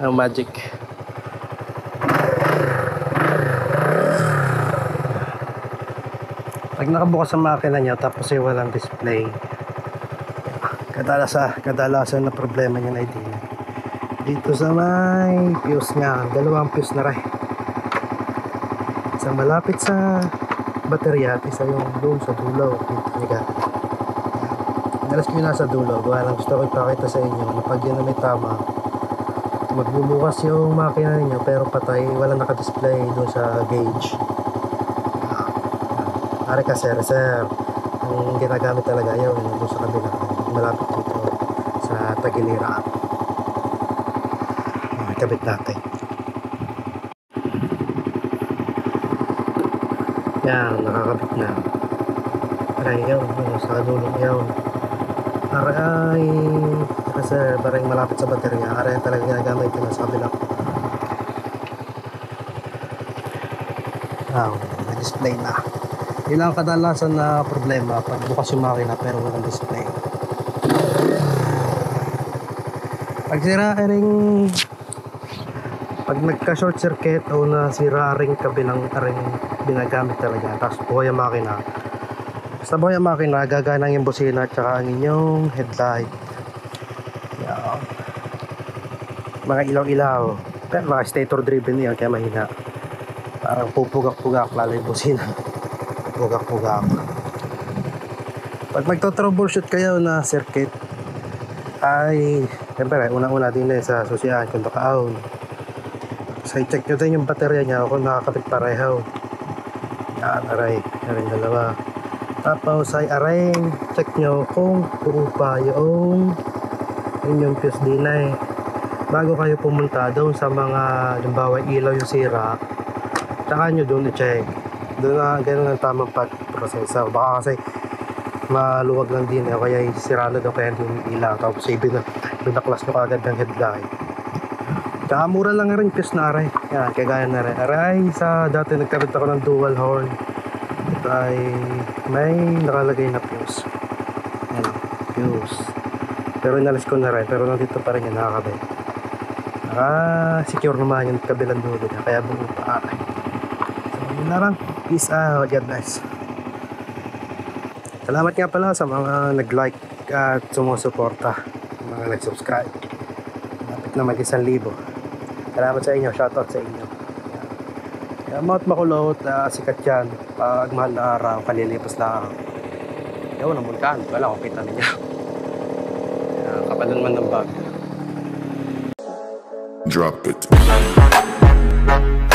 Ang magic. Pag nakabukas ang makina niya tapos ay walang display. Kadalasan, kadalasan na problema niya na ID. Dito sa may fuse niya, dalawang fuse na rin. Isang malapit sa baterya at isa yung doon sa dulo. Dito niya. Madalas ko yung nasa dulo. Gawa lang gusto ko ipakita sa inyo na pag yan na may tama, magbubukas yung makina ninyo pero patay, wala naka-display doon sa gauge. Pare ka sir, sir. Ang ginagamit talaga yun, doon sa kabila. Malapit dito sa Tagiliran. Kabit natin. Yan, nakakabit na. Aray, yun, sa dulo, yun. Aray, kasi parang malapit sa baterya. Aray talaga ginagamit yun sa kabila. Wow, na-display na. Yun ang kadalasan na problema pag bukas yung makina pero walang display. Pag sira ring pag nagka short circuit o nasira ring kabilang ring binagamit talaga tapos buhay ang makina sa buhay ang makina gagana yung busina at saka ang inyong headlight yan mga ilaw-ilaw. Pero mga stator driven yan kaya mahina. Parang pupugak-pugak lalo yung busina. Pugak-pugak pag magto-troubleshoot kayo na circuit ay siyempre una-una din eh sa susian kung nakaon sa i-check nyo din yung baterya niya kung nakakapit pareho. Yan aray aray dalawa. Tapos ay aray check nyo kung buo pa yung inyong fuse din eh bago kayo pumunta doon sa mga limbawa ilaw yung sira tsaka nyo doon i-check. Doon na ganun ang tamang pat proseso. Baka kasi maluwag lang din eh kaya sira na daw kaya hindi ilaw. Tapos ay bin binaklas nyo kagad ng headlight tsaka mura lang rin fuse na aray yan kagaya na rin. Aray sa dati nagkabit ako ng dual horn. Ito ay may nakalagay na fuse yan fuse pero inalis ko na rin. Pero nandito pa rin yan nakakabit naka secure naman yung kabilang dulo niya kaya aray so yun na lang Peace out. God bless. Salamat nga pala sa mga nag-like at sumusuporta. Mga nag-subscribe. Lapit na mag isang libo. Salamat sa inyo. Shoutout sa inyo. Kaya Mount Makulot, uh, sikat yan. Pag mahal na araw, kalilipas lang. Ewan ang vulkan. Wala kung kita ninyo. Uh, kapalan man ng bag. Drop it.